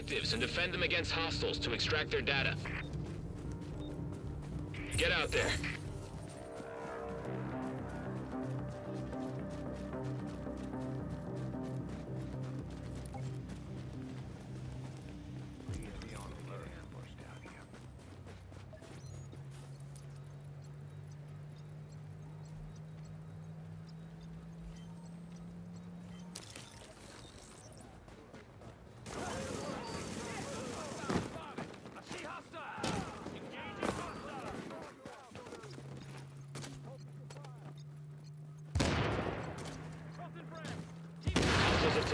objectives and defend them against hostiles to extract their data. Get out there.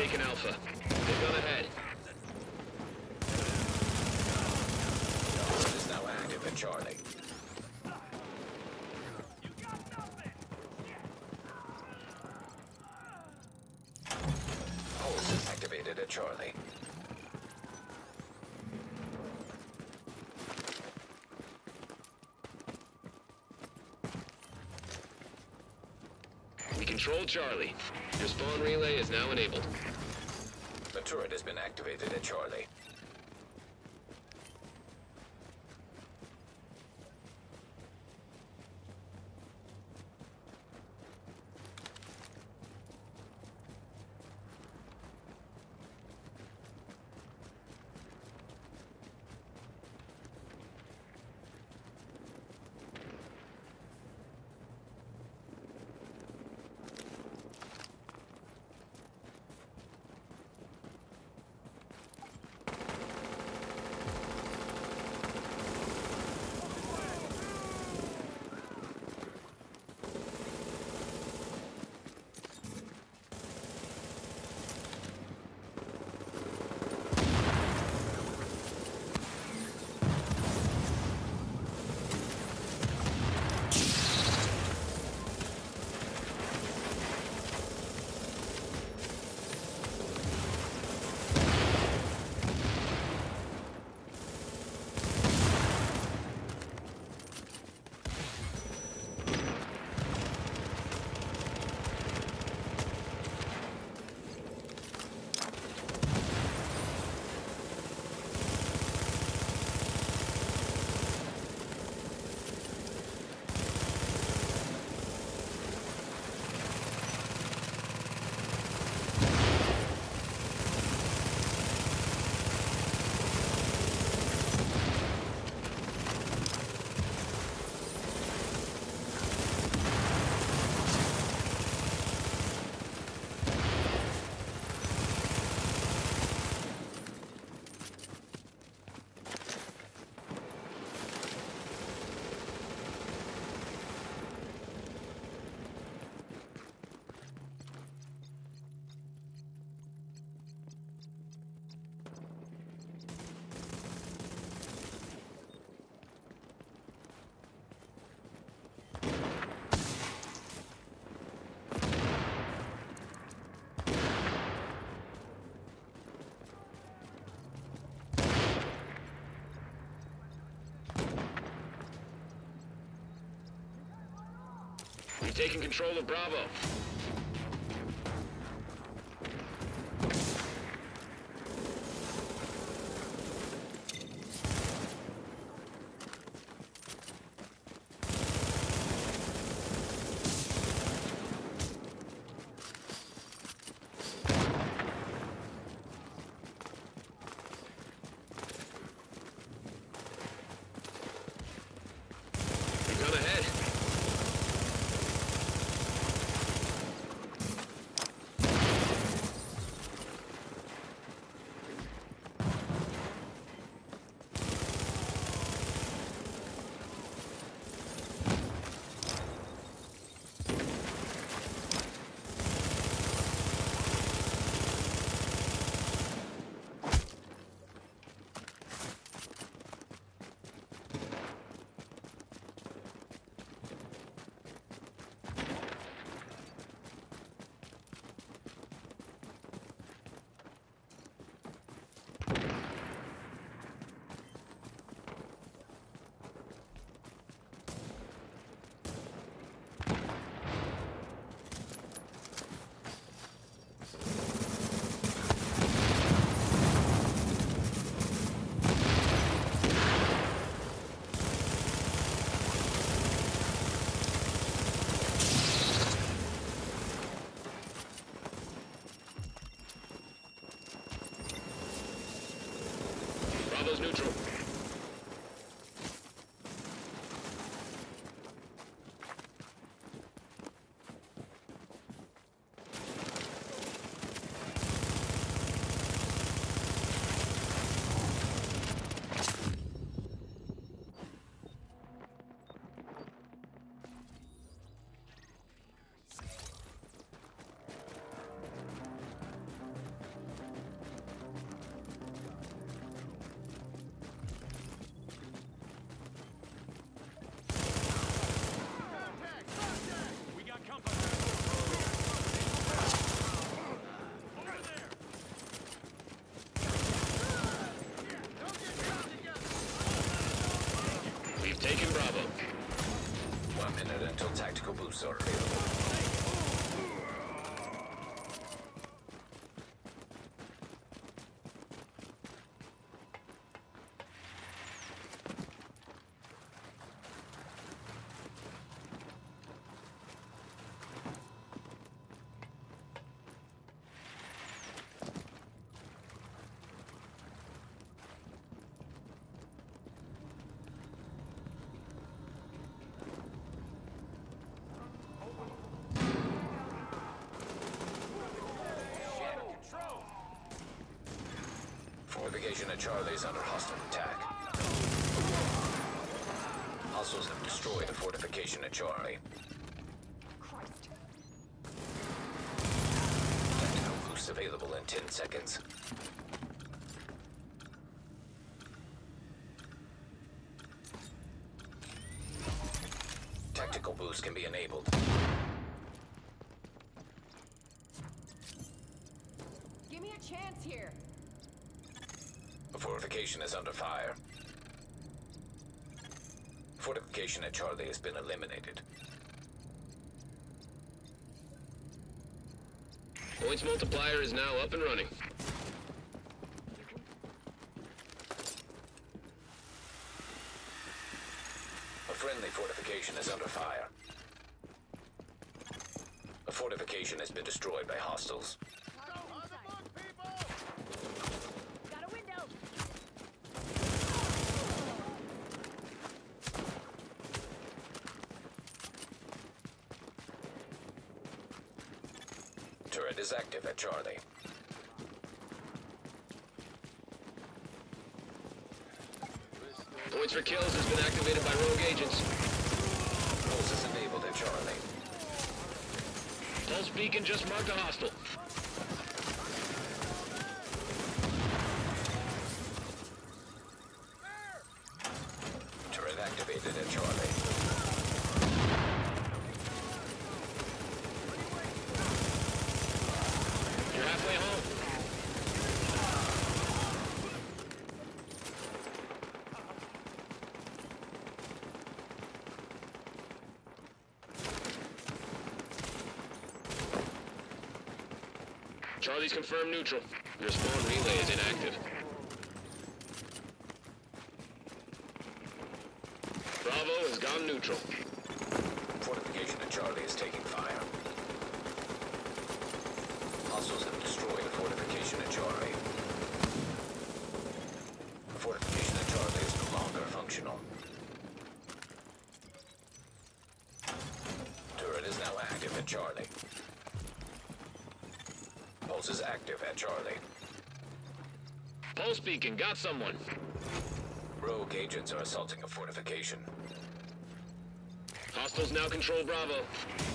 Taken Alpha. They've gone ahead. is now active at Charlie. Pulse activated at Charlie. We control Charlie. Your spawn relay is now enabled. The turret has been activated at Charlie. We've control of Bravo. Fortification at Charlie is under hostile attack. Hostiles have destroyed a fortification at Charlie. Christ. Tactical boost available in 10 seconds. Fortification at Charlie has been eliminated. Points multiplier is now up and running. A friendly fortification is under fire. A fortification has been destroyed by hostiles. Is active at Charlie. Points for kills has been activated by rogue agents. Pulse is enabled at Charlie. Pulse beacon just marked a hostile. Turret activated at Charlie. You're halfway home. Charlie's confirmed neutral. Your spawn relay is inactive. Bravo has gone neutral. Fortification at Charlie is taking fire. Hostiles have destroyed a fortification at Charlie. The fortification at Charlie is no longer functional. Turret is now active at Charlie. Pulse is active at Charlie. Pulse beacon, got someone. Rogue agents are assaulting a fortification. Hostiles now control Bravo.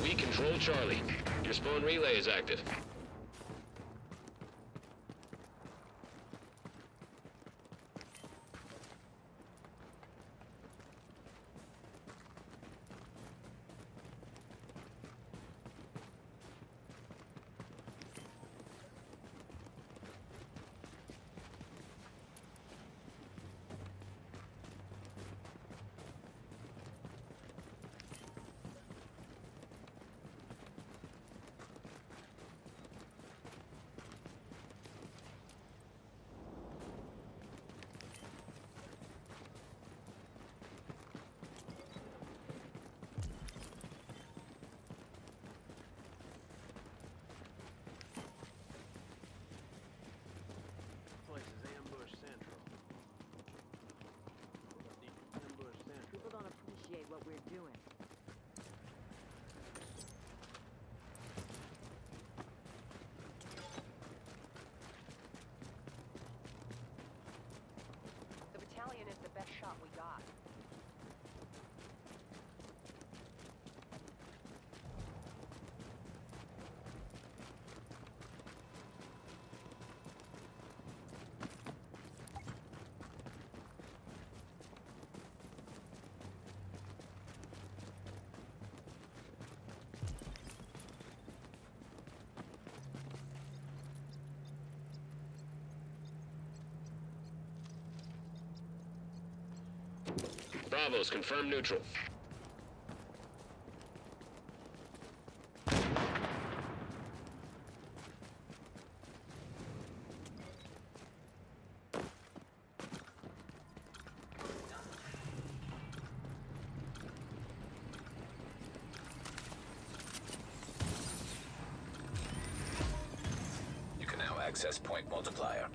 We control Charlie. Your spawn relay is active. What we're doing. Bravo's confirmed neutral. You can now access point multiplier.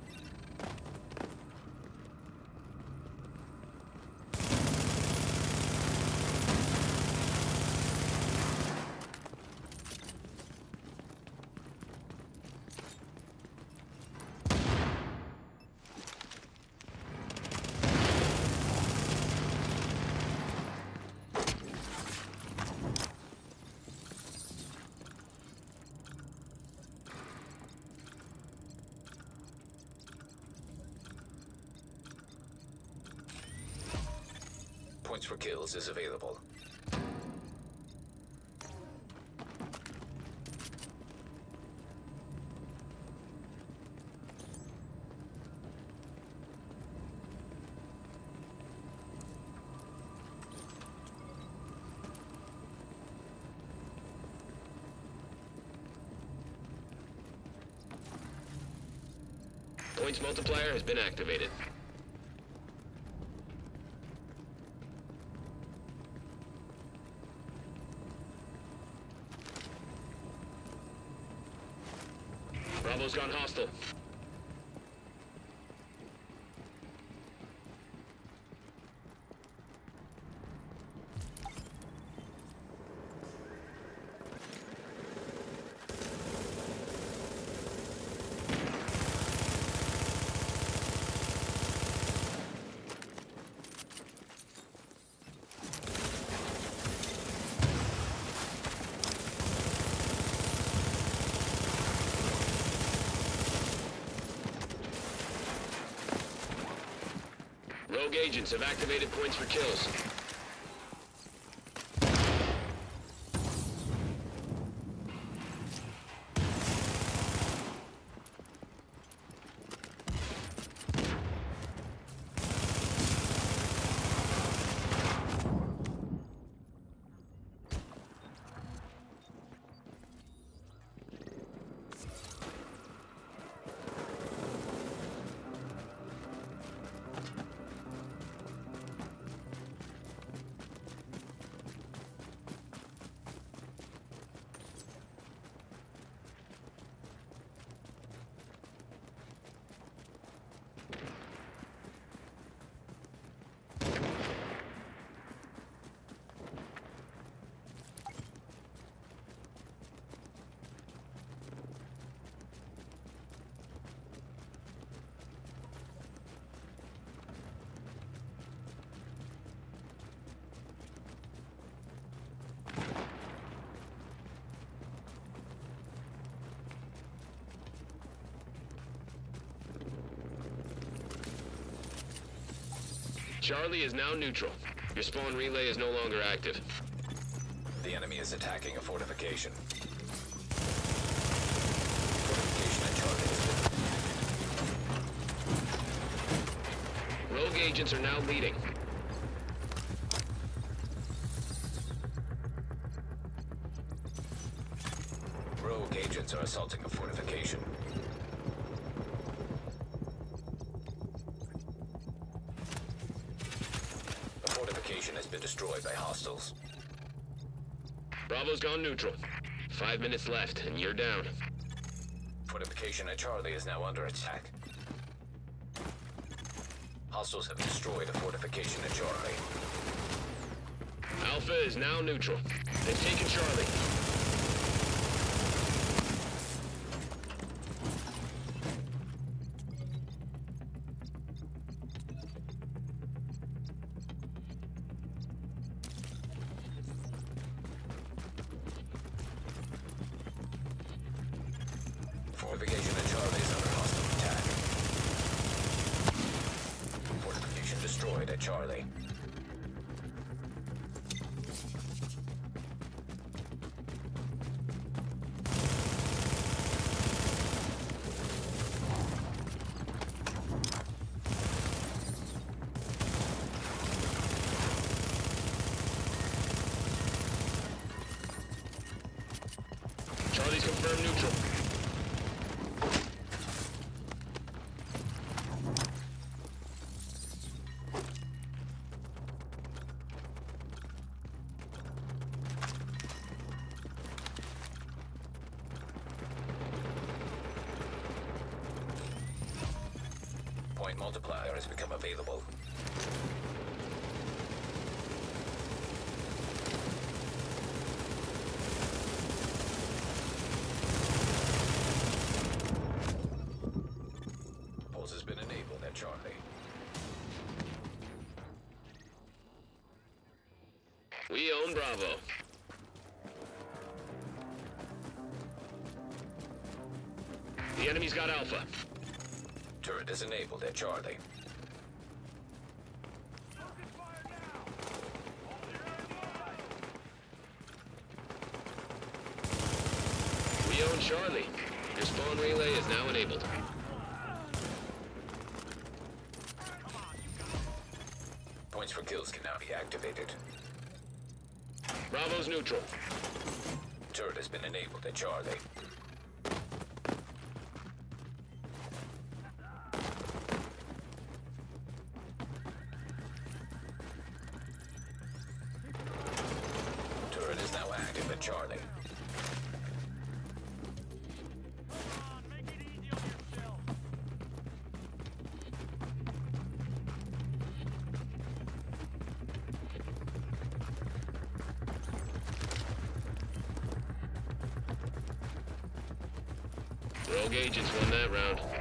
Points for kills is available. Points multiplier has been activated. Bravo's gone hostile. Rogue agents have activated points for kills. Charlie is now neutral. Your spawn relay is no longer active. The enemy is attacking a fortification. Fortification at Rogue agents are now leading. Rogue agents are assaulting a fortification. Fortification has been destroyed by hostiles. Bravo's gone neutral. Five minutes left, and you're down. Fortification at Charlie is now under attack. Hostiles have destroyed a fortification at Charlie. Alpha is now neutral. They've taken Charlie. Fortification at Charlie is under hostile attack. Fortification destroyed at Charlie. Point multiplier has become available. Pulse has been enabled at Charlie. We own Bravo. The enemy's got Alpha. Turret is enabled at Charlie. We own Charlie. Your spawn relay is now enabled. Points for kills can now be activated. Bravo's neutral. Turret has been enabled at Charlie. Agents won that round.